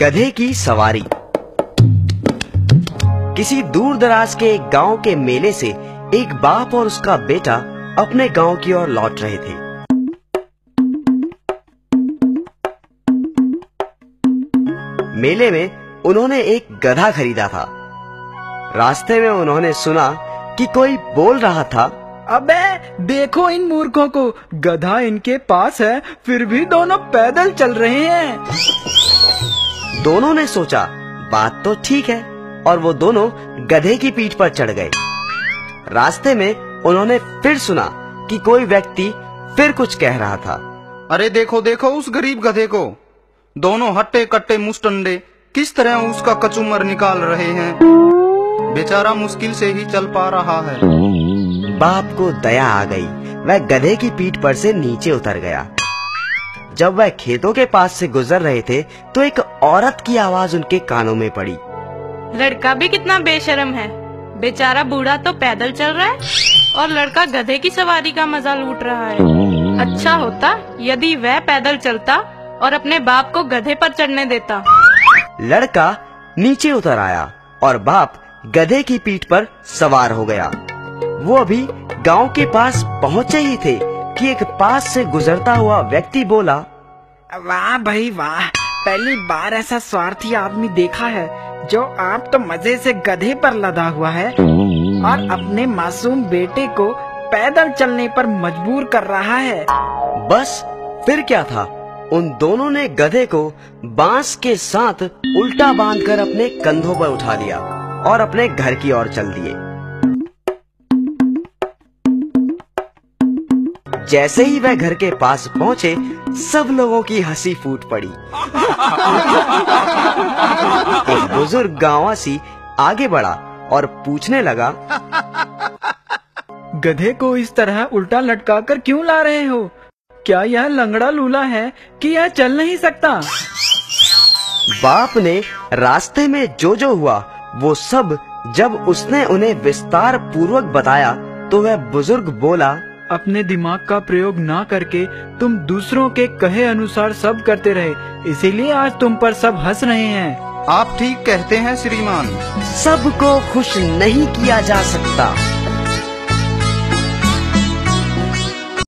गधे की सवारी। किसी दूर दराज के एक गाँव के मेले से एक बाप और उसका बेटा अपने गाँव की ओर लौट रहे थे। मेले में उन्होंने एक गधा खरीदा था। रास्ते में उन्होंने सुना कि कोई बोल रहा था, अबे, देखो इन मूर्खों को। गधा इनके पास है, फिर भी दोनों पैदल चल रहे हैं। दोनों ने सोचा बात तो ठीक है और वो दोनों गधे की पीठ पर चढ़ गए। रास्ते में उन्होंने फिर सुना कि कोई व्यक्ति फिर कुछ कह रहा था। अरे देखो देखो उस गरीब गधे को। दोनों हट्टे कट्टे मुस्टंडे किस तरह उसका कचुमर निकाल रहे हैं? बेचारा मुश्किल से ही चल पा रहा है। बाप को दया आ गई। वह गधे की पीठ पर से नीचे उतर गया। जब वह खेतों के पास से गुजर रहे थे तो एक औरत की आवाज़ उनके कानों में पड़ी। लड़का भी कितना बेशरम है। बेचारा बूढ़ा तो पैदल चल रहा है और लड़का गधे की सवारी का मज़ा लूट रहा है। अच्छा होता यदि वह पैदल चलता और अपने बाप को गधे पर चढ़ने देता। लड़का नीचे उतर आया और बाप गधे की पीठ पर सवार हो गया। वो अभी गाँव के पास पहुँचे ही थे कि एक पास से गुजरता हुआ व्यक्ति बोला वाह भाई वाह, पहली बार ऐसा स्वार्थी आदमी देखा है, जो आप तो मज़े से गधे पर लदा हुआ है और अपने मासूम बेटे को पैदल चलने पर मजबूर कर रहा है। बस, फिर क्या था? उन दोनों ने गधे को बाँस के साथ उल्टा बांधकर अपने कंधों पर उठा लिया और अपने घर की ओर चल दिए। जैसे ही वह घर के पास पहुँचे सब लोगों की हँसी फूट पड़ी। एक बुज़ुर्ग गांववासी आगे बढ़ा और पूछने लगा गधे को इस तरह उल्टा लटकाकर क्यों ला रहे हो? क्या यह लंगड़ा लूला है कि यह चल नहीं सकता? बाप ने रास्ते में जो जो हुआ वो सब जब उसने उन्हें विस्तार पूर्वक बताया तो वह बुज़ुर्ग बोला अपने दिमाग का प्रयोग ना करके तुम दूसरों के कहे अनुसार सब करते रहे। इसीलिए आज तुम पर सब हंस रहे हैं। आप ठीक कहते हैं श्रीमान। सबको खुश नहीं किया जा सकता।